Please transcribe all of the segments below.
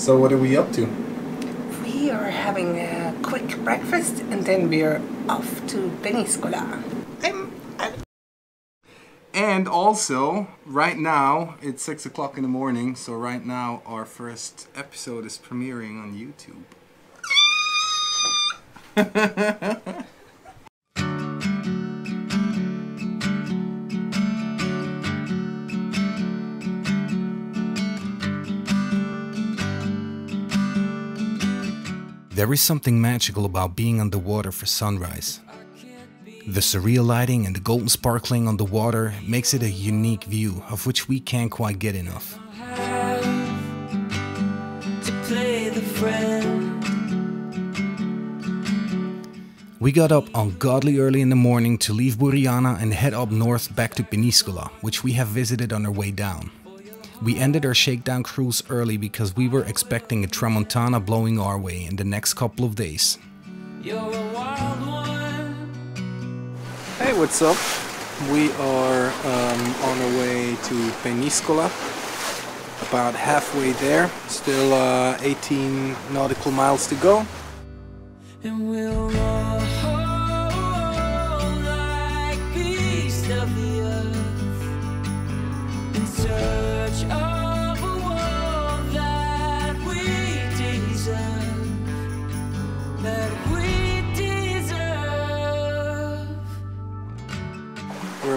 So what are we up to? We are having a quick breakfast and then we're off to Peniscola. I'm, I'm And also, right now, it's 6 o'clock in the morning, so right now our first episode is premiering on YouTube. There is something magical about being underwater for sunrise. The surreal lighting and the golden sparkling on the water makes it a unique view of which we can't quite get enough. We got up ungodly early in the morning to leave Burriana and head up north back to Peniscola, which we have visited on our way down. We ended our shakedown cruise early because we were expecting a tramontana blowing our way in the next couple of days. You're a wild one. Hey, what's up? We are um, on our way to Peniscola, about halfway there, still uh, 18 nautical miles to go.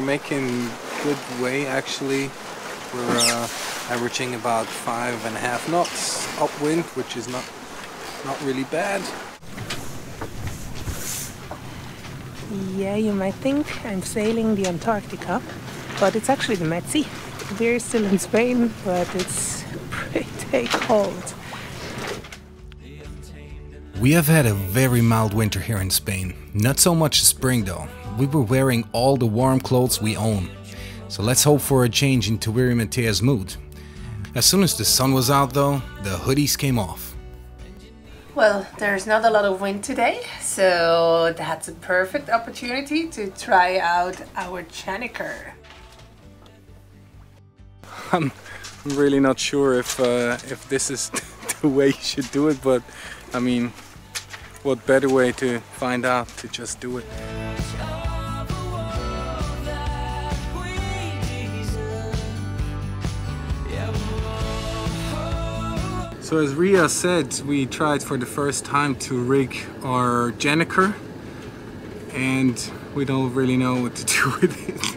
Making good way actually. We're uh, averaging about five and a half knots upwind, which is not not really bad. Yeah, you might think I'm sailing the Antarctica, but it's actually the Med Sea. We're still in Spain, but it's pretty cold. We have had a very mild winter here in Spain. Not so much spring though. We were wearing all the warm clothes we own. So let's hope for a change in Tawhirimatea's mood. As soon as the sun was out though, the hoodies came off. Well, there's not a lot of wind today, so that's a perfect opportunity to try out our gennaker. I'm really not sure if uh, if this is the way you should do it, but I mean, what better way to find out to just do it? So as Rea said, we tried for the first time to rig our gennaker and we don't really know what to do with it.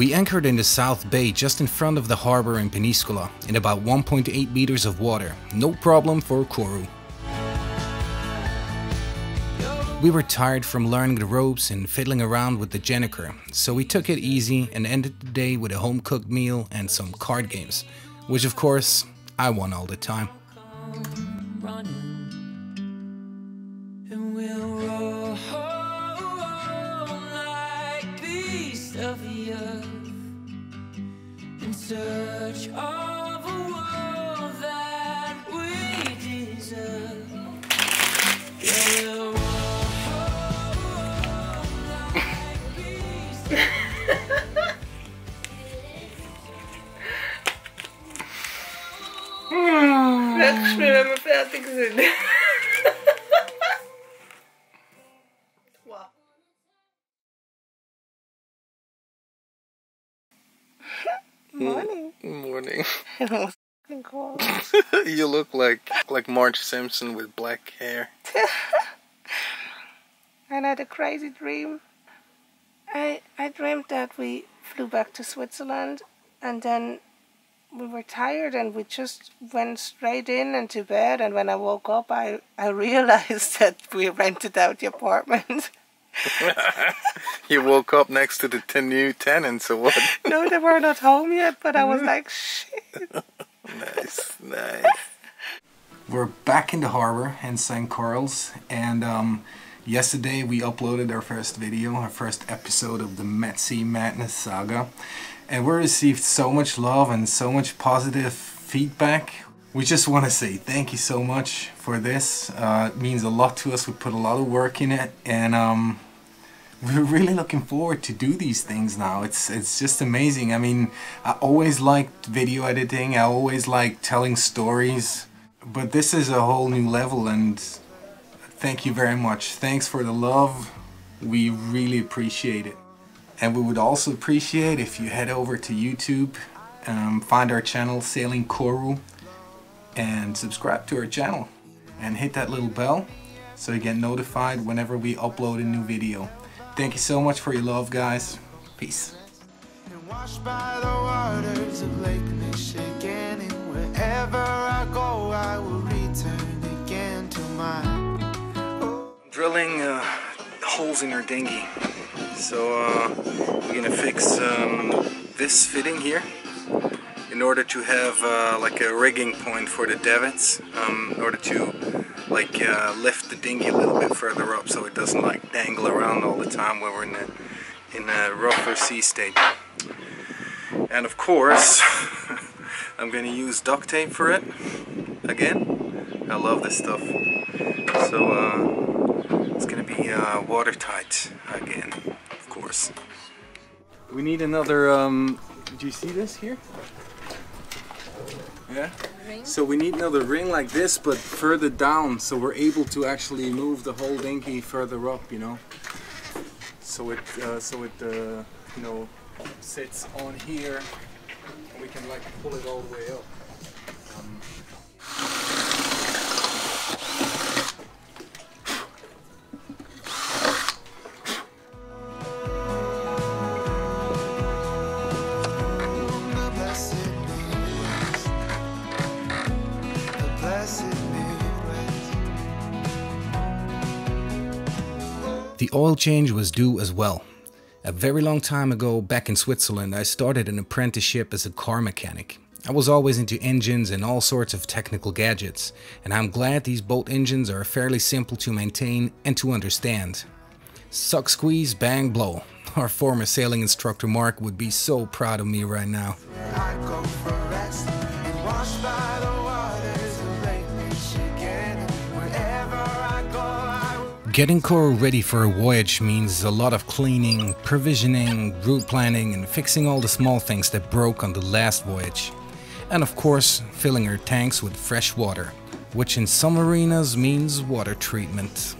We anchored in the South Bay just in front of the harbor in Peniscola in about 1.8 meters of water. No problem for Koru. We were tired from learning the ropes and fiddling around with the gennaker, so we took it easy and ended the day with a home cooked meal and some card games, which of course I won all the time. Hmm. Morning. Morning. It was fucking cold. you look like like Marge Simpson with black hair. I had a crazy dream. I I dreamt that we flew back to Switzerland and then we were tired and we just went straight in and to bed and when I woke up I, I realized that we rented out the apartment. You woke up next to the ten new tenants or what? no, they were not home yet, but I was like, shit. nice, nice. We're back in the harbor in St. Carl's, and um, yesterday we uploaded our first video, our first episode of the Med Sea Madness saga. and we received so much love and so much positive feedback. We just want to say thank you so much for this. Uh, it means a lot to us. We put a lot of work in it, and um, we're really looking forward to do these things now. It's it's just amazing. I mean, I always liked video editing. I always liked telling stories, but this is a whole new level. And thank you very much. Thanks for the love. We really appreciate it. And we would also appreciate if you head over to YouTube, um, find our channel Sailing Koru, and subscribe to our channel. And hit that little bell so you get notified whenever we upload a new video. Thank you so much for your love, guys. Peace. And washed by the waters of Lake Michigan And wherever I go I will return again to my Drilling uh, holes in our dinghy. So uh, we're gonna fix um, this fitting here in order to have uh, like a rigging point for the davits um, in order to like uh, lift the dinghy a little bit further up so it doesn't like dangle around all the time when we're in a, in a rougher sea state. And of course I'm gonna use duct tape for it again. I love this stuff. So uh, it's gonna be uh, watertight again, of course. We need another. Um, do you see this here? Yeah. So we need another ring like this, but further down, so we're able to actually move the whole dinghy further up. You know. So it uh, so it uh, you know sits on here, and we can like pull it all the way up. Oil change was due as well. A very long time ago, back in Switzerland, I started an apprenticeship as a car mechanic. I was always into engines and all sorts of technical gadgets, and I'm glad these boat engines are fairly simple to maintain and to understand. Suck, squeeze, bang, blow. Our former sailing instructor Mark would be so proud of me right now. Getting Koru ready for a voyage means a lot of cleaning, provisioning, route planning, and fixing all the small things that broke on the last voyage. And of course, filling her tanks with fresh water, which in some arenas means water treatment.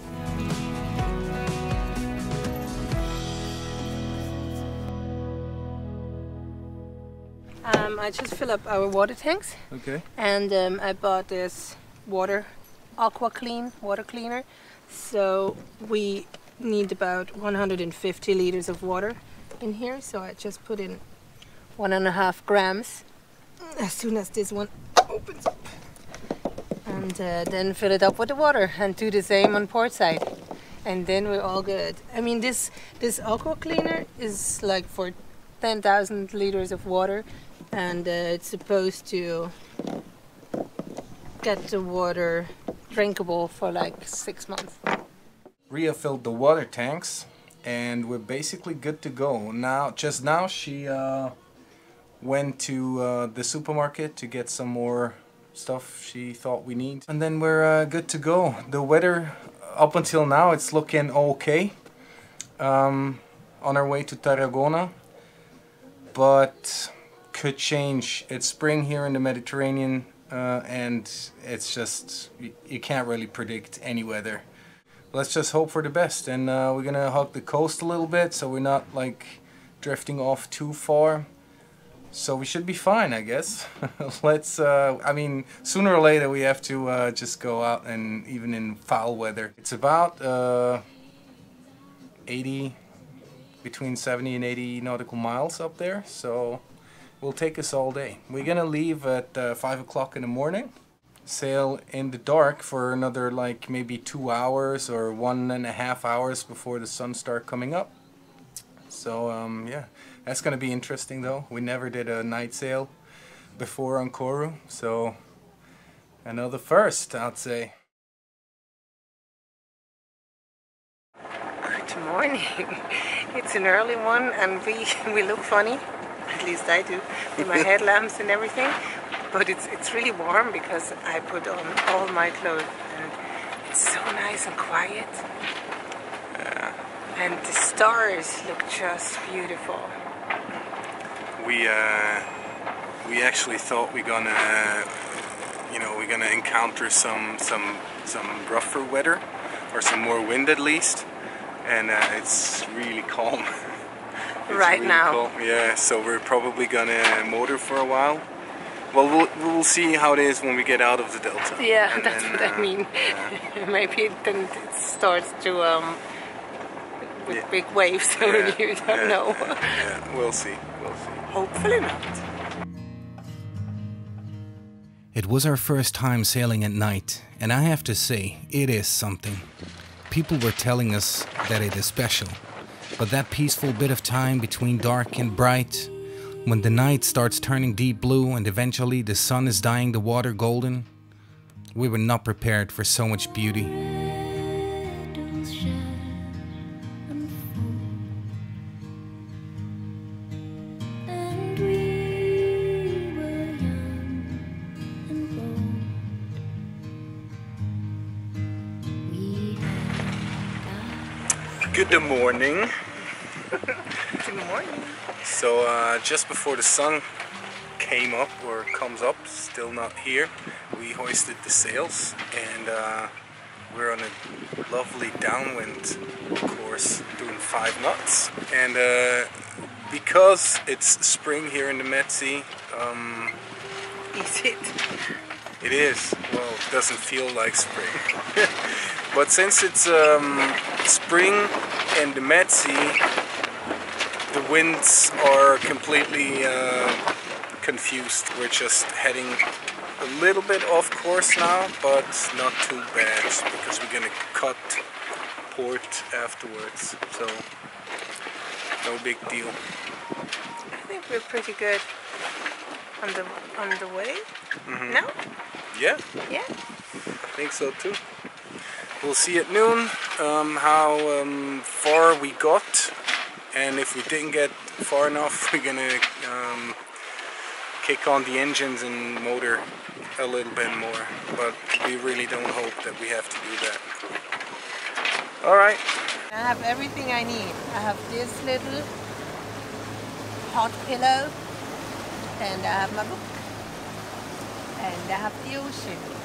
Um, I just fill up our water tanks Okay. and um, I bought this water, Aqua Clean water cleaner. So we need about 150 liters of water in here. So I just put in one and a half grams as soon as this one opens up. And uh, then fill it up with the water and do the same on port side. And then we're all good. I mean, this this aqua cleaner is like for 10,000 liters of water, and uh, it's supposed to get the water drinkable for like six months. Rea filled the water tanks, and we're basically good to go. Now, just now, she uh, went to uh, the supermarket to get some more stuff she thought we need, and then we're uh, good to go. The weather, up until now, it's looking okay. Um, on our way to Tarragona, but could change. It's spring here in the Mediterranean, uh, and it's just you, can't really predict any weather. Let's just hope for the best and uh, we're gonna hug the coast a little bit so we're not like drifting off too far. So we should be fine I guess. Let's uh, I mean sooner or later we have to uh, just go out and even in foul weather. It's about uh, 80 between 70 and 80 nautical miles up there so will take us all day. We're gonna leave at uh, 5 o'clock in the morning sail in the dark for another like maybe two hours or one and a half hours before the sun start coming up. So um, yeah that's gonna be interesting though. We never did a night sail before on Koru so another first I'd say. Good morning. It's an early one, and we we look funny At least I do, with my headlamps and everything. But it's it's really warm because I put on all my clothes and it's so nice and quiet. And the stars look just beautiful. we uh, we actually thought we're gonna you know we're gonna encounter some some some rougher weather or some more wind at least and uh, it's really calm It's Right really now. calm. yeah so we're probably gonna motor for a while well we'll we'll see how it is when we get out of the delta Yeah, And that's then, what I uh, mean. yeah. Maybe then it starts to um with Yeah. big waves, so Yeah, you don't yeah, know. yeah we'll see we'll see Hopefully not. It was our first time sailing at night, and I have to say, it is something. People were telling us that it is special, but that peaceful bit of time between dark and bright, when the night starts turning deep blue and eventually the sun is dyeing the water golden, we were not prepared for so much beauty. Good morning. Good morning. So uh, just before the sun came up or comes up, still not here, we hoisted the sails and uh, we're on a lovely downwind course doing five knots. And uh, because it's spring here in the Med Sea, um, Is it? it is. Well, it doesn't feel like spring. but since it's um, spring in the Med Sea, the winds are completely uh, confused. We're just heading a little bit off course now, but not too bad because we're gonna cut port afterwards. So no big deal. I think we're pretty good on the on the way. Mm-hmm. No? Yeah, Yeah. I think so too. We'll see at noon um, how um, far we got, and if we didn't get far enough, we're gonna um, kick on the engines and motor a little bit more. But we really don't hope that we have to do that. All right. I have everything I need. I have this little hot pillow, and I have my book, and I have the ocean.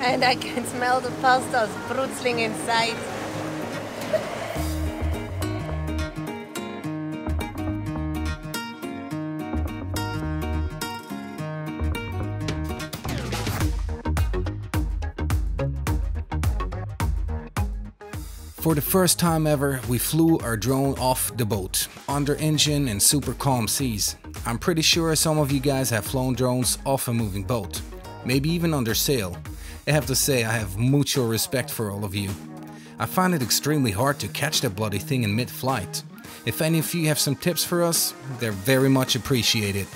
And I can smell the pastas brutzeling inside. For the first time ever, we flew our drone off the boat, under engine and super calm seas. I'm pretty sure some of you guys have flown drones off a moving boat, maybe even under sail. I have to say, I have mucho respect for all of you. I find it extremely hard to catch that bloody thing in mid flight. If any of you have some tips for us, they're very much appreciated.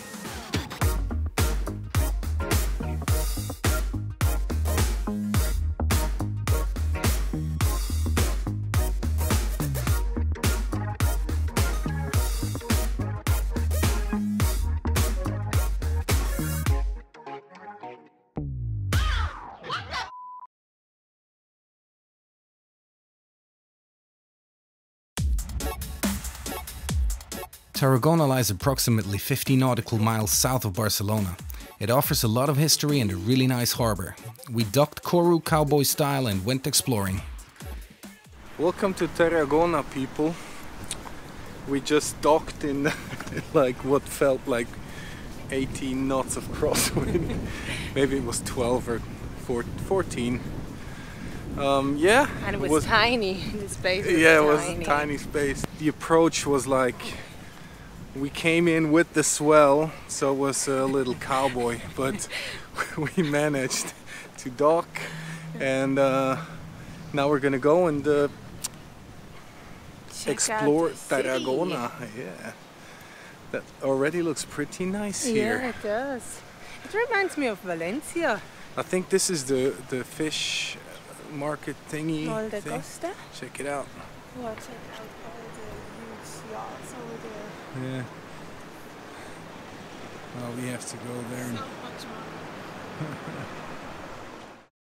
Tarragona lies approximately 50 nautical miles south of Barcelona. It offers a lot of history and a really nice harbor. We docked Koru cowboy style and went exploring. Welcome to Tarragona, people. We just docked in like what felt like 18 knots of crosswind. Maybe it was 12 or 14. Um, yeah, And it was, tiny. The space was yeah, it was tiny. a tiny space. The approach was like we came in with the swell, so it was a little cowboy, but we managed to dock, and uh, now we're gonna go and uh, explore. Tarragona. Yeah, that already looks pretty nice here. Yeah, it does. It reminds me of Valencia. I think this is the the fish market thingy. Thing. Costa. Check it out. Oh, check out all the yachts over there. Yeah. Well, we have to go there. And Not much more.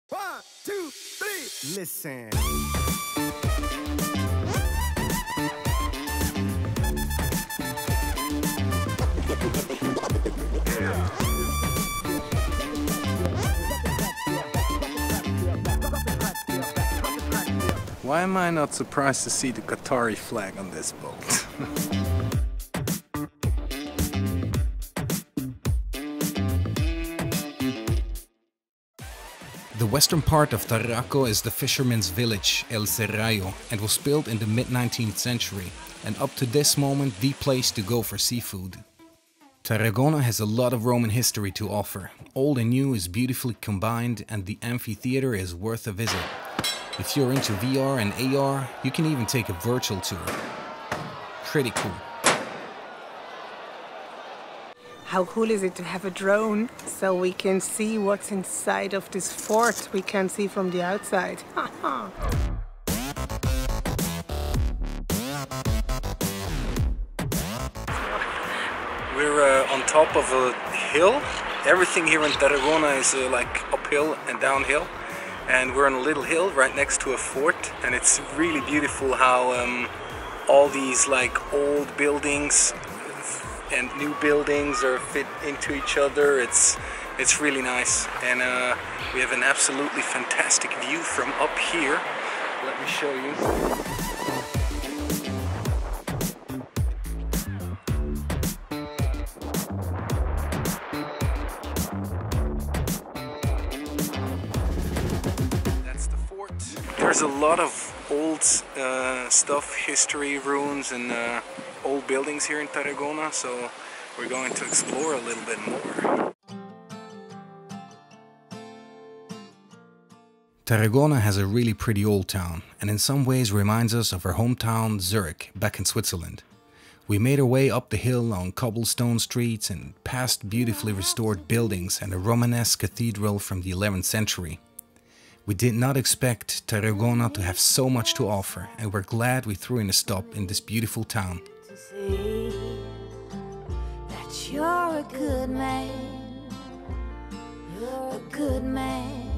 One, two, three, listen. Why am I not surprised to see the Qatari flag on this boat? The western part of Tarraco is the fisherman's village, El Serrallo, and was built in the mid 19th century, and up to this moment the place to go for seafood. Tarragona has a lot of Roman history to offer. Old and new is beautifully combined, and the amphitheater is worth a visit. If you're into VR and AR, you can even take a virtual tour. Pretty cool. How cool is it to have a drone so we can see what's inside of this fort we can see from the outside? We're uh, on top of a hill. Everything here in Tarragona is uh, like uphill and downhill. And we're on a little hill right next to a fort. And it's really beautiful how um, all these like old buildings and new buildings are fit into each other. It's it's really nice. And uh, we have an absolutely fantastic view from up here. Let me show you. That's the fort. There's a lot of old uh, stuff, history, ruins, and uh, old buildings here in Tarragona, so we're going to explore a little bit more. Tarragona has a really pretty old town, and in some ways reminds us of our hometown Zurich back in Switzerland. We made our way up the hill on cobblestone streets and past beautifully restored buildings and a Romanesque cathedral from the 11th century. We did not expect Tarragona to have so much to offer, and we're glad we threw in a stop in this beautiful town. To see that you're a good man. You're a good man.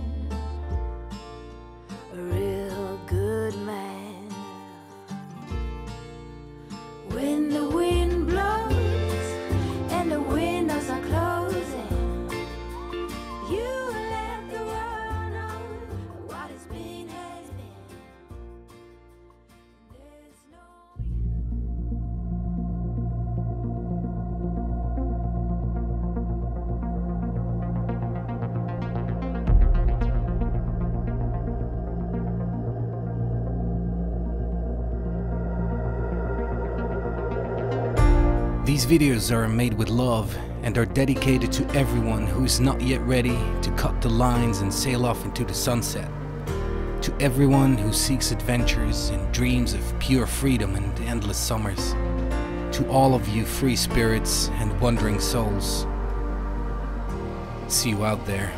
A real good man. When the These videos are made with love and are dedicated to everyone who is not yet ready to cut the lines and sail off into the sunset. To everyone who seeks adventures and dreams of pure freedom and endless summers. To all of you free spirits and wandering souls. See you out there.